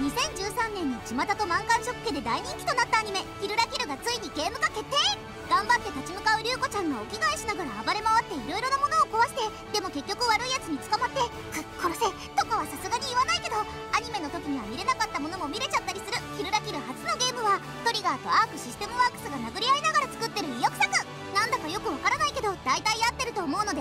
2013年に巷と満ョ食家で大人気となったアニメ「キルラキル」がついにゲーム化決定。頑張って立ち向かう竜子ちゃんがお着替えしながら暴れ回っていろいろなものを壊してでも結局悪いやつに捕まってく殺せとかはさすがに言わないけどアニメの時には見れなかったものも見れちゃったりする「キルラキル」初のゲームは。トリガーとアークシステムワークスが殴り合いながら作ってる意欲作。なんだかよくわからないけど大体合ってると思うので。